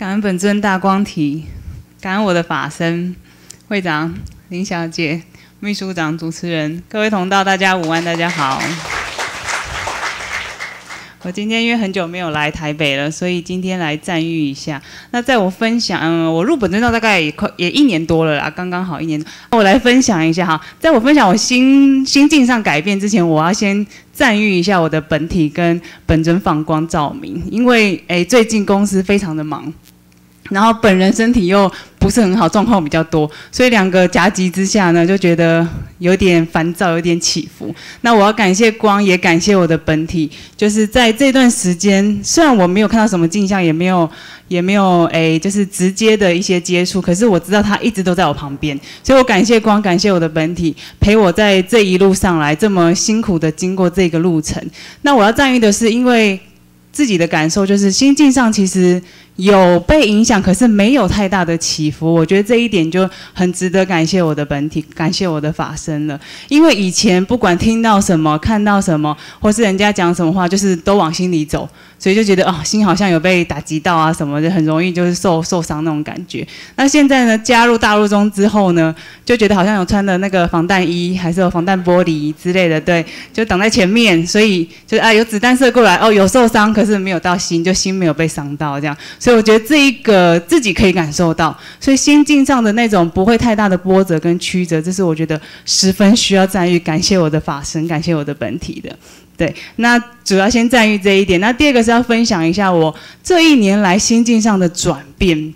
感恩本尊大光体，感恩我的法身会长林小姐、秘书长、主持人、各位同道，大家午安，大家好。我今天因为很久没有来台北了，所以今天来赞誉一下。那在我分享，嗯，我入本尊道大概也快也一年多了啦，刚刚好一年。我来分享一下哈，在我分享我心心境上改变之前，我要先赞誉一下我的本体跟本尊放光照明，因为诶最近公司非常的忙。然后本人身体又不是很好，状况比较多，所以两个夹击之下呢，就觉得有点烦躁，有点起伏。那我要感谢光，也感谢我的本体，就是在这段时间，虽然我没有看到什么镜像，也没有也没有诶，就是直接的一些接触，可是我知道他一直都在我旁边，所以我感谢光，感谢我的本体陪我在这一路上来这么辛苦的经过这个路程。那我要赞誉的是，因为自己的感受就是心境上其实。有被影响，可是没有太大的起伏。我觉得这一点就很值得感谢我的本体，感谢我的法身了。因为以前不管听到什么、看到什么，或是人家讲什么话，就是都往心里走。所以就觉得哦，心好像有被打击到啊什么的，很容易就是受受伤那种感觉。那现在呢，加入大陆中之后呢，就觉得好像有穿的那个防弹衣，还是有防弹玻璃之类的，对，就挡在前面，所以就是啊，有子弹射过来，哦，有受伤，可是没有到心，就心没有被伤到这样。所以我觉得这一个自己可以感受到，所以心境上的那种不会太大的波折跟曲折，这是我觉得十分需要赞誉，感谢我的法身，感谢我的本体的。对，那主要先赞誉这一点。那第二个是要分享一下我这一年来心境上的转变，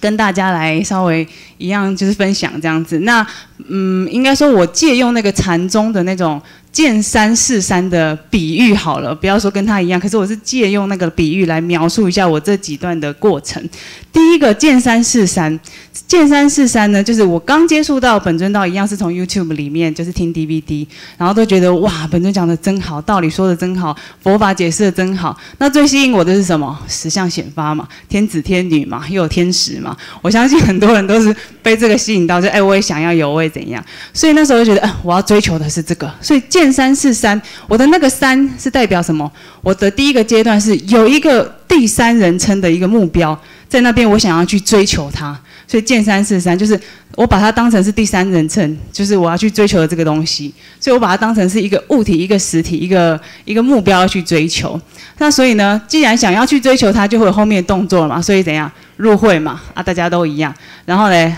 跟大家来稍微一样，就是分享这样子。那嗯，应该说我借用那个禅宗的那种。见山是山的比喻好了，不要说跟他一样，可是我是借用那个比喻来描述一下我这几段的过程。第一个见山是山，见山是山呢，就是我刚接触到本尊道一样，是从 YouTube 里面就是听 DVD，然后都觉得哇，本尊讲的真好，道理说的真好，佛法解释的真好。那最吸引我的是什么？十相显发嘛，天子天女嘛，又有天使嘛。我相信很多人都是被这个吸引到，就哎，我也想要有，我也怎样。所以那时候就觉得，嗯，我要追求的是这个。所以见。山是山，我的那个山是代表什么？我的第一个阶段是有一个第三人称的一个目标，在那边我想要去追求它，所以见山是山，就是我把它当成是第三人称，就是我要去追求的这个东西，所以我把它当成是一个物体、一个实体、一个一个目标要去追求。那所以呢，既然想要去追求它，就会有后面动作嘛，所以怎样入会嘛？啊，大家都一样，然后呢，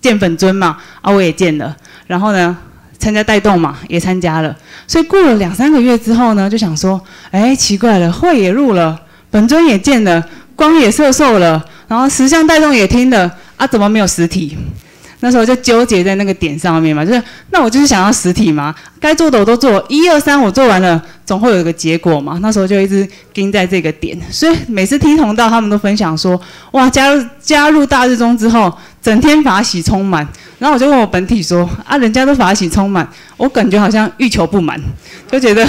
见本尊嘛，啊，我也见了，然后呢？参加带动嘛，也参加了，所以过了两三个月之后呢，就想说，哎，奇怪了，会也入了，本尊也见了，光也射受了，然后十相带动也听了，啊，怎么没有实体？那时候就纠结在那个点上面嘛，就是那我就是想要实体嘛，该做的我都做，一二三我做完了，总会有一个结果嘛。那时候就一直盯在这个点，所以每次听同道他们都分享说，哇，加入加入大日中之后，整天法喜充满。然后我就问我本体说，啊，人家都法喜充满，我感觉好像欲求不满，就觉得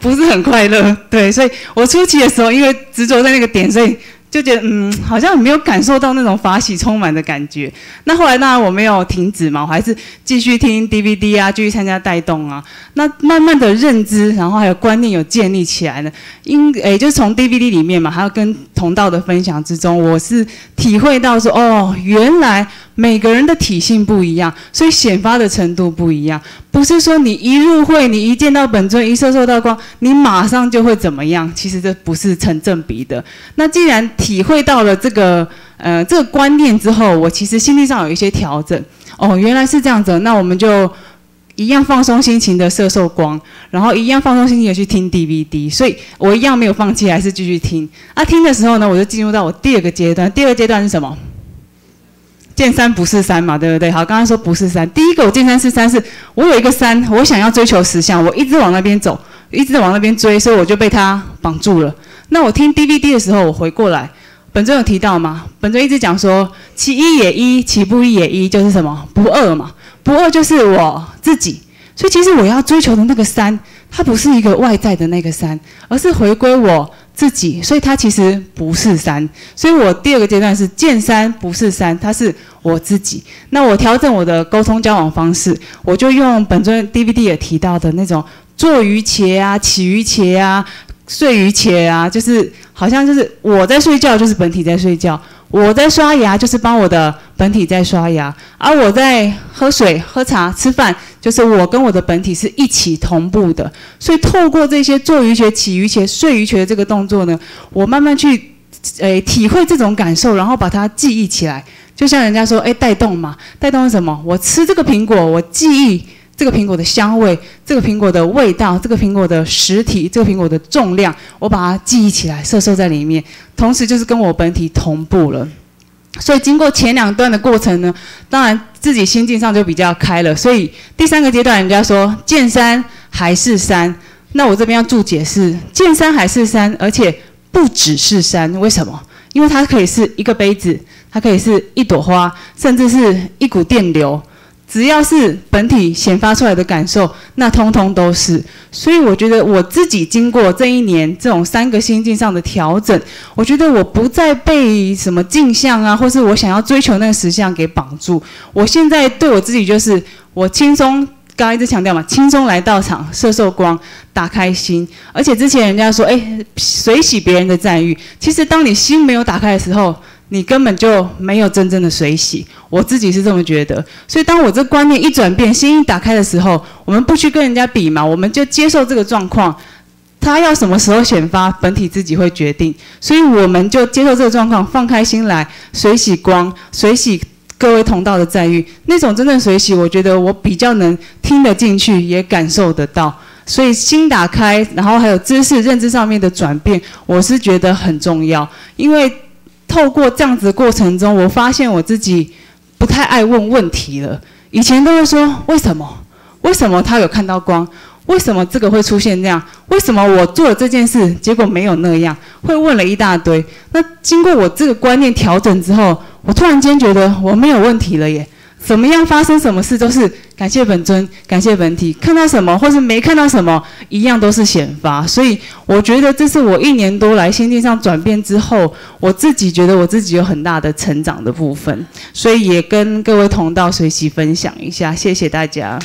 不是很快乐。对，所以我初期的时候，因为执着在那个点，所以。就觉得嗯，好像没有感受到那种法喜充满的感觉。那后来当然我没有停止嘛，我还是继续听 DVD 啊，继续参加带动啊。那慢慢的认知，然后还有观念有建立起来了。因诶，就是从 DVD 里面嘛，还有跟同道的分享之中，我是体会到说，哦，原来每个人的体性不一样，所以显发的程度不一样。不是说你一入会，你一见到本尊，一摄受到光，你马上就会怎么样？其实这不是成正比的。那既然体会到了这个呃这个观念之后，我其实心理上有一些调整。哦，原来是这样子，那我们就一样放松心情的摄受光，然后一样放松心情的去听 DVD。所以我一样没有放弃，还是继续听。啊，听的时候呢，我就进入到我第二个阶段。第二个阶段是什么？见山不是山嘛，对不对？好，刚刚说不是山。第一个我见山是山，是我有一个山，我想要追求实相，我一直往那边走，一直往那边追，所以我就被它绑住了。那我听 DVD 的时候，我回过来，本尊有提到吗？本尊一直讲说，其一也一，其不一也一，就是什么不二嘛，不二就是我自己。所以其实我要追求的那个山，它不是一个外在的那个山，而是回归我。自己，所以它其实不是山，所以我第二个阶段是见山不是山，它是我自己。那我调整我的沟通交往方式，我就用本尊 DVD 也提到的那种坐于且啊，起于且啊，睡于且啊，就是好像就是我在睡觉，就是本体在睡觉；我在刷牙，就是帮我的本体在刷牙；而我在喝水、喝茶、吃饭，就是我跟我的本体是一起同步的。所以透过这些坐于且、起于且、睡于且的这个动作呢，我慢慢去诶体会这种感受，然后把它记忆起来。就像人家说，诶，带动嘛，带动是什么？我吃这个苹果，我记忆这个苹果的香味，这个苹果的味道，这个苹果的实体，这个苹果的重量，我把它记忆起来，摄受在里面，同时就是跟我本体同步了。所以经过前两段的过程呢，当然自己心境上就比较开了。所以第三个阶段，人家说见山还是山，那我这边要注解是见山还是山，而且不只是山，为什么？因为它可以是一个杯子。它可以是一朵花，甚至是一股电流，只要是本体显发出来的感受，那通通都是。所以我觉得我自己经过这一年这种三个心境上的调整，我觉得我不再被什么镜像啊，或是我想要追求那个实相给绑住。我现在对我自己就是我轻松，刚刚一直强调嘛，轻松来到场，摄受光，打开心。而且之前人家说，哎，随喜别人的赞誉，其实当你心没有打开的时候。你根本就没有真正的水洗，我自己是这么觉得。所以当我这观念一转变，心一打开的时候，我们不去跟人家比嘛，我们就接受这个状况。他要什么时候显发，本体自己会决定。所以我们就接受这个状况，放开心来，水洗光，水洗各位同道的赞誉，那种真正水洗，我觉得我比较能听得进去，也感受得到。所以心打开，然后还有知识认知上面的转变，我是觉得很重要，因为。透过这样子过程中，我发现我自己不太爱问问题了。以前都会说为什么？为什么他有看到光？为什么这个会出现这样？为什么我做了这件事，结果没有那样？会问了一大堆。那经过我这个观念调整之后，我突然间觉得我没有问题了耶。怎么样发生什么事都是感谢本尊，感谢本体。看到什么或是没看到什么，一样都是显发。所以我觉得这是我一年多来心境上转变之后，我自己觉得我自己有很大的成长的部分。所以也跟各位同道随喜分享一下，谢谢大家。